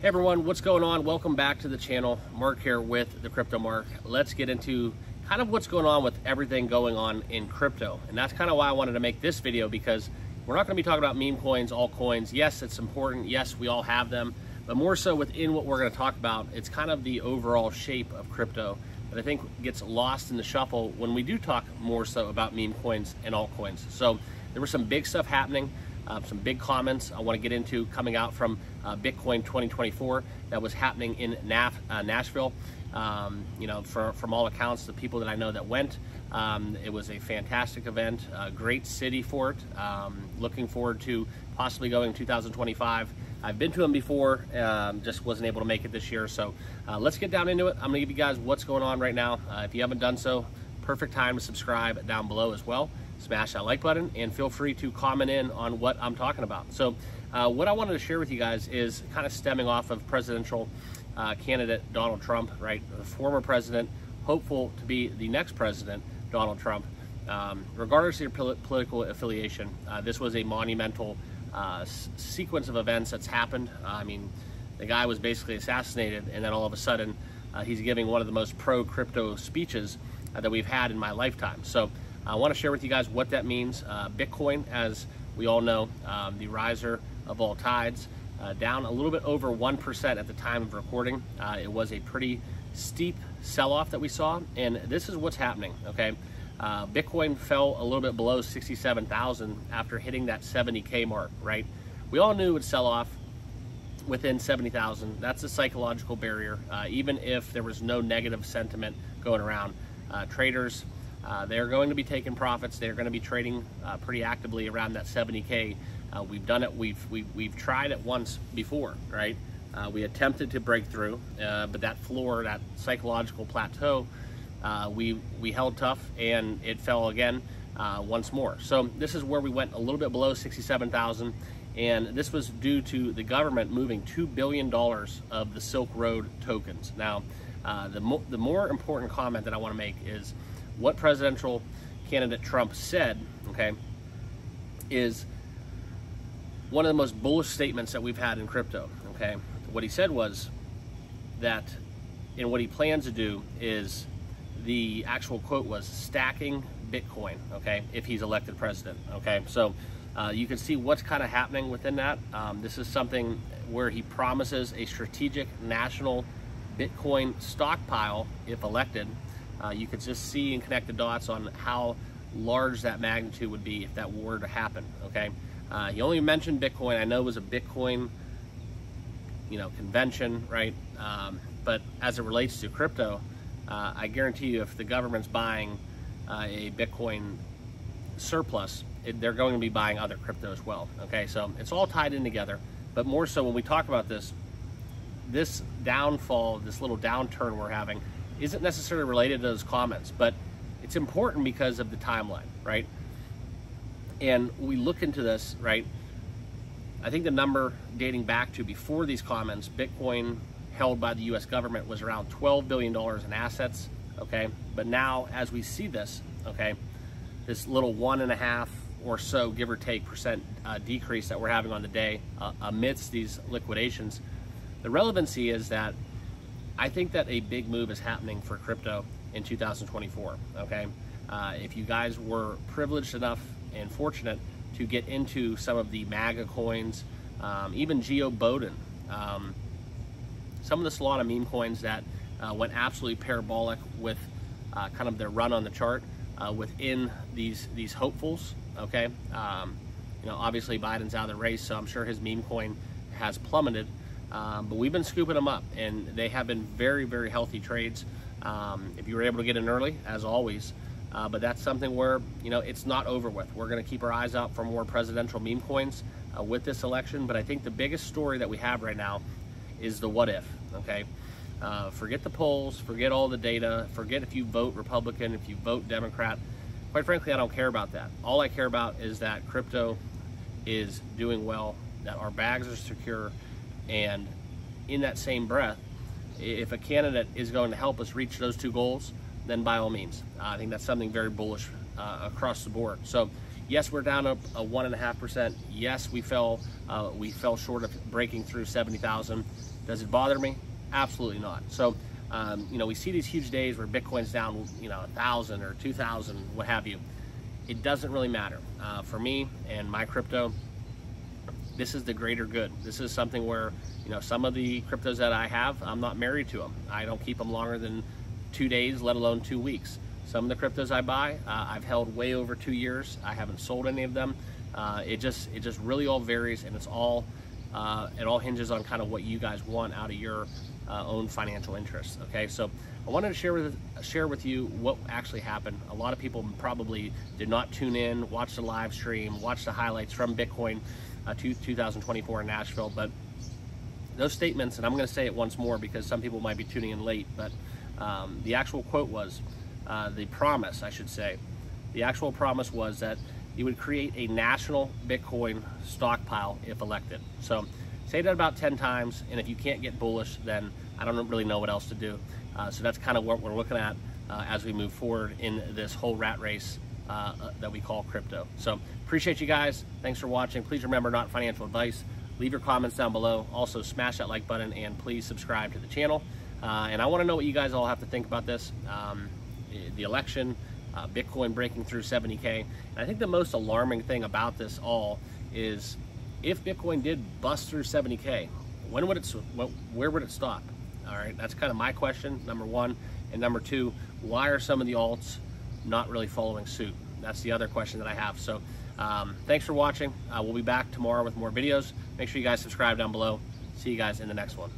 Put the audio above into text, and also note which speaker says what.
Speaker 1: Hey everyone, what's going on? Welcome back to the channel. Mark here with the Crypto Mark. Let's get into kind of what's going on with everything going on in crypto. And that's kind of why I wanted to make this video because we're not going to be talking about meme coins, altcoins. Yes, it's important. Yes, we all have them. But more so within what we're going to talk about, it's kind of the overall shape of crypto that I think gets lost in the shuffle when we do talk more so about meme coins and altcoins. So there was some big stuff happening. Uh, some big comments I want to get into coming out from uh, Bitcoin 2024 that was happening in Naf uh, Nashville. Um, you know, for, from all accounts, the people that I know that went, um, it was a fantastic event, a great city for it. Um, looking forward to possibly going 2025. I've been to them before, um, just wasn't able to make it this year. So uh, let's get down into it. I'm gonna give you guys what's going on right now. Uh, if you haven't done so, perfect time to subscribe down below as well smash that like button and feel free to comment in on what I'm talking about. So uh, what I wanted to share with you guys is kind of stemming off of presidential uh, candidate Donald Trump, right? The former president, hopeful to be the next president, Donald Trump. Um, regardless of your pol political affiliation, uh, this was a monumental uh, sequence of events that's happened. I mean, the guy was basically assassinated, and then all of a sudden, uh, he's giving one of the most pro-crypto speeches uh, that we've had in my lifetime. So I want to share with you guys what that means. Uh, Bitcoin, as we all know, um, the riser of all tides, uh, down a little bit over 1% at the time of recording. Uh, it was a pretty steep sell-off that we saw, and this is what's happening, okay? Uh, Bitcoin fell a little bit below 67,000 after hitting that 70K mark, right? We all knew it would sell off within 70,000. That's a psychological barrier, uh, even if there was no negative sentiment going around. Uh, traders, uh, they're going to be taking profits. They're going to be trading uh, pretty actively around that 70K. Uh, we've done it. We've, we've, we've tried it once before, right? Uh, we attempted to break through, uh, but that floor, that psychological plateau, uh, we, we held tough and it fell again once more. So this is where we went a little bit below 67,000 and this was due to the government moving $2 billion of the Silk Road tokens. Now, the, mo the more important comment that I want to make is what presidential candidate Trump said, okay, is one of the most bullish statements that we've had in crypto, okay? What he said was that, and what he plans to do is the actual quote was stacking Bitcoin, okay, if he's elected president, okay? So uh, you can see what's kind of happening within that. Um, this is something where he promises a strategic national Bitcoin stockpile if elected, uh, you could just see and connect the dots on how large that magnitude would be if that were to happen, okay? Uh, he only mentioned Bitcoin. I know it was a Bitcoin, you know, convention, right? Um, but as it relates to crypto, uh, I guarantee you if the government's buying uh, a Bitcoin surplus, it, they're going to be buying other crypto as well, okay? So it's all tied in together. But more so when we talk about this, this downfall, this little downturn we're having, isn't necessarily related to those comments, but it's important because of the timeline, right? And we look into this, right? I think the number dating back to before these comments, Bitcoin held by the US government was around $12 billion in assets, okay? But now, as we see this, okay, this little one and a half or so, give or take, percent uh, decrease that we're having on the day uh, amidst these liquidations, the relevancy is that I think that a big move is happening for crypto in 2024. Okay, uh, if you guys were privileged enough and fortunate to get into some of the MAGA coins, um, even Jeo Boden, um, some of the Solana meme coins that uh, went absolutely parabolic with uh, kind of their run on the chart uh, within these these hopefuls. Okay, um, you know obviously Biden's out of the race, so I'm sure his meme coin has plummeted. Um, but we've been scooping them up, and they have been very, very healthy trades. Um, if you were able to get in early, as always. Uh, but that's something where, you know, it's not over with. We're going to keep our eyes out for more presidential meme coins uh, with this election. But I think the biggest story that we have right now is the what if, okay? Uh, forget the polls, forget all the data, forget if you vote Republican, if you vote Democrat. Quite frankly, I don't care about that. All I care about is that crypto is doing well, that our bags are secure, and in that same breath, if a candidate is going to help us reach those two goals, then by all means. I think that's something very bullish uh, across the board. So, Yes, we're down a, a one and a half percent. Yes, we fell uh, we fell short of breaking through 70,000. Does it bother me? Absolutely not. So, um, you know, we see these huge days where Bitcoin's down, you know, a thousand or two thousand, what have you. It doesn't really matter uh, for me and my crypto. This is the greater good. This is something where, you know, some of the cryptos that I have, I'm not married to them. I don't keep them longer than two days, let alone two weeks. Some of the cryptos I buy, uh, I've held way over two years. I haven't sold any of them. Uh, it just it just really all varies, and it's all uh, it all hinges on kind of what you guys want out of your uh, own financial interests. Okay, so I wanted to share with share with you what actually happened. A lot of people probably did not tune in, watch the live stream, watch the highlights from Bitcoin uh, 2024 in Nashville, but those statements, and I'm going to say it once more because some people might be tuning in late, but um, the actual quote was uh, the promise, I should say. The actual promise was that he would create a national Bitcoin stockpile if elected. So say that about 10 times, and if you can't get bullish, then I don't really know what else to do. Uh, so that's kind of what we're looking at uh, as we move forward in this whole rat race uh, that we call crypto. So appreciate you guys. Thanks for watching. Please remember, not financial advice. Leave your comments down below. Also, smash that like button and please subscribe to the channel. Uh, and I want to know what you guys all have to think about this. Um, the election, uh, Bitcoin breaking through 70K. And I think the most alarming thing about this all is if Bitcoin did bust through 70K, when would it, where would it stop? All right, that's kind of my question, number one. And number two, why are some of the alts not really following suit? That's the other question that I have. So um, thanks for watching. Uh, we'll be back tomorrow with more videos. Make sure you guys subscribe down below. See you guys in the next one.